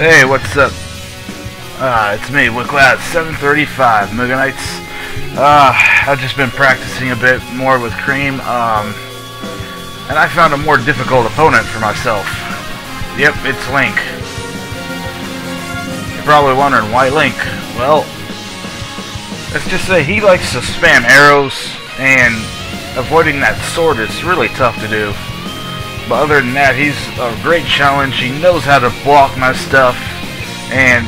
Hey, what's up? Uh, it's me, WickLoud 735, Muga Knights. Uh, I've just been practicing a bit more with Cream, um, and I found a more difficult opponent for myself. Yep, it's Link. You're probably wondering, why Link? Well, let's just say he likes to spam arrows, and avoiding that sword is really tough to do. But other than that, he's a great challenge. He knows how to block my stuff. And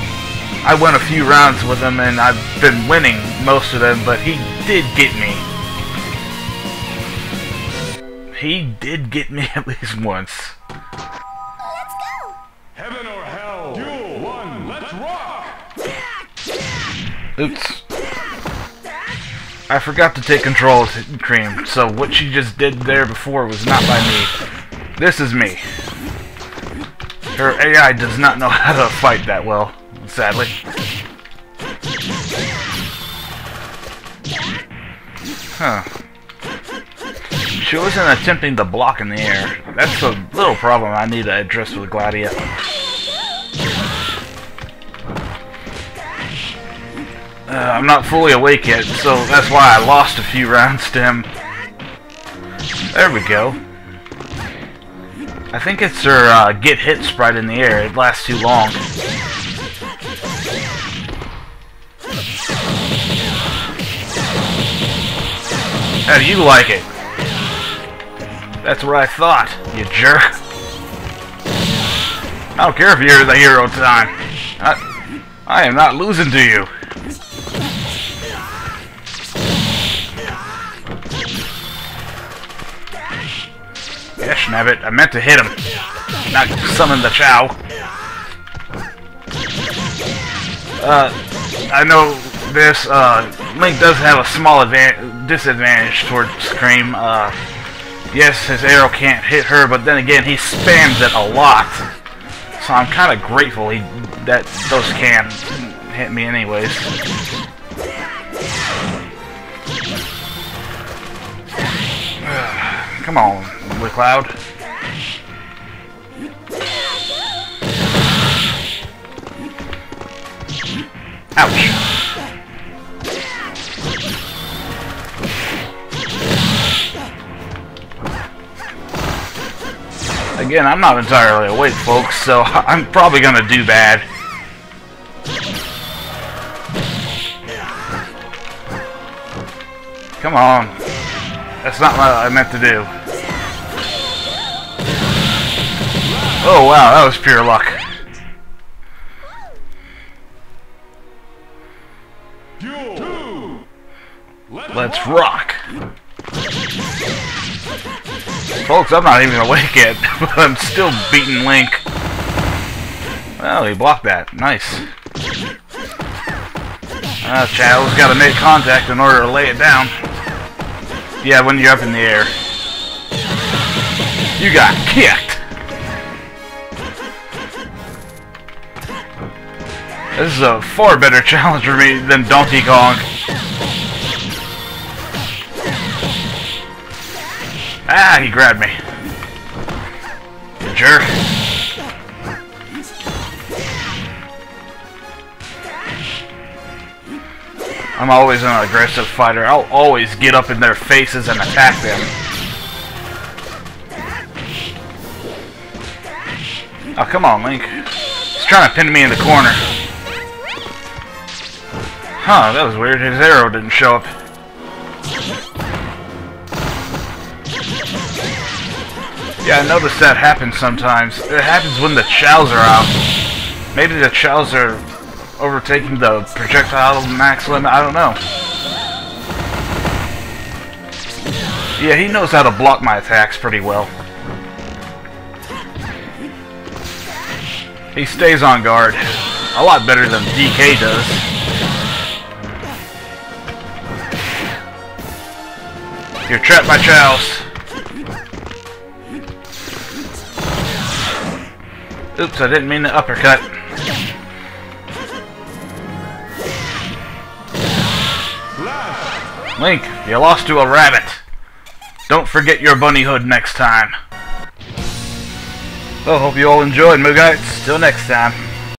I went a few rounds with him, and I've been winning most of them, but he did get me. He did get me at least once. Let's go! Heaven or hell? Duel one. Let's rock. Oops. I forgot to take control of Cream, so what she just did there before was not by me. This is me. Her AI does not know how to fight that well, sadly. Huh. She wasn't attempting to block in the air. That's a little problem I need to address with Gladia. Uh, I'm not fully awake yet, so that's why I lost a few rounds to him. There we go. I think it's her uh, get hit sprite in the air. It lasts too long. How do you like it? That's what I thought, you jerk. I don't care if you're the hero time. I, I am not losing to you. Yeah, Schnabbit, I meant to hit him, not summon the Chao. Uh, I know this, uh, Link does have a small disadvantage towards Cream. Uh, yes, his arrow can't hit her, but then again, he spams it a lot. So I'm kind of grateful he that those can hit me anyways. Come on, WickLoud. Ouch. Again, I'm not entirely awake, folks, so I'm probably gonna do bad. Come on. That's not what I meant to do. Oh wow, that was pure luck. Let's, rock. Folks, I'm not even awake yet, but I'm still beating Link. Well, he blocked that. Nice. Uh, Chad's got to make contact in order to lay it down. Yeah, when you're up in the air. You got kicked. This is a far better challenge for me than Donkey Kong. Ah, he grabbed me. You jerk. I'm always an aggressive fighter. I'll always get up in their faces and attack them. Oh, come on, Link. He's trying to pin me in the corner. Huh, that was weird. His arrow didn't show up. Yeah, I noticed that happens sometimes. It happens when the chows are out. Maybe the chows are overtaking the projectile max limit. I don't know. Yeah, he knows how to block my attacks pretty well. He stays on guard. A lot better than DK does. You're trapped by chows. Oops, I didn't mean the uppercut. Link, you lost to a rabbit. Don't forget your bunny hood next time. Well, hope you all enjoyed, Moogites. Till next time.